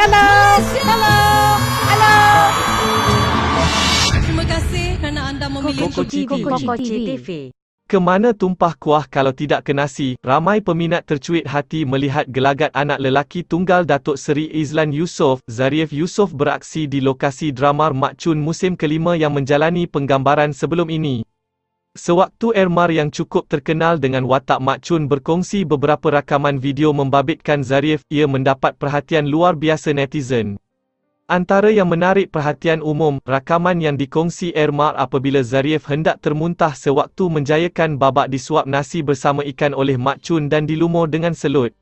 Hello. Hello. Hello. Terima kasih kerana anda memilih Koko TV. Koko TV. Kemana tumpah kuah kalau tidak ke nasi? Ramai peminat tercuit hati melihat gelagat anak lelaki tunggal Datuk Seri Izlan Yusof, Zarif Yusof beraksi di lokasi drama Mak Chun musim kelima yang menjalani penggambaran sebelum ini. Sewaktu Ermar yang cukup terkenal dengan watak Mak Chun berkongsi beberapa rakaman video membabitkan Zarif, ia mendapat perhatian luar biasa netizen. Antara yang menarik perhatian umum, rakaman yang dikongsi Ermar apabila Zarif hendak termuntah sewaktu menjayakan babak disuap nasi bersama ikan oleh Mak Chun dan dilumur dengan selut.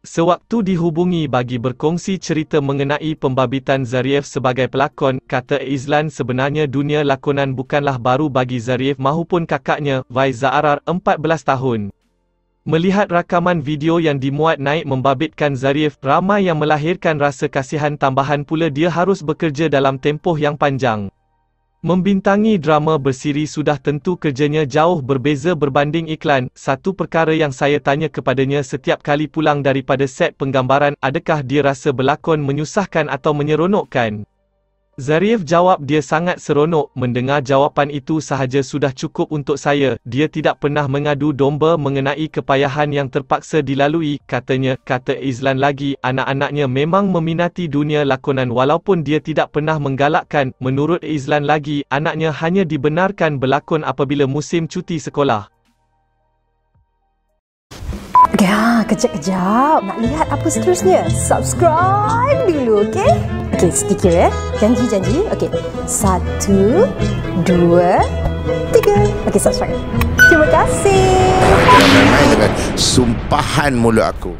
Sewaktu dihubungi bagi berkongsi cerita mengenai pembabitan Zarif sebagai pelakon, kata Izlan sebenarnya dunia lakonan bukanlah baru bagi Zarif mahupun kakaknya, Vai Zaarar, 14 tahun. Melihat rakaman video yang dimuat naik membabitkan Zarif, ramai yang melahirkan rasa kasihan tambahan pula dia harus bekerja dalam tempoh yang panjang. Membintangi drama bersiri sudah tentu kerjanya jauh berbeza berbanding iklan. Satu perkara yang saya tanya kepadanya setiap kali pulang daripada set penggambaran, adakah dia rasa berlakon menyusahkan atau menyeronokkan? Zarif jawab dia sangat seronok, mendengar jawapan itu sahaja sudah cukup untuk saya, dia tidak pernah mengadu domba mengenai kepayahan yang terpaksa dilalui, katanya, kata Izlan lagi, anak-anaknya memang meminati dunia lakonan walaupun dia tidak pernah menggalakkan, menurut Izlan lagi, anaknya hanya dibenarkan berlakon apabila musim cuti sekolah. Ya, kejap-kejap. Nak lihat apa seterusnya? Subscribe dulu, okey? Okey, sedikit ya. Janji-janji. Okey. Satu, dua, tiga. Okey, subscribe. Terima kasih. Jangan main dengan sumpahan mulut aku.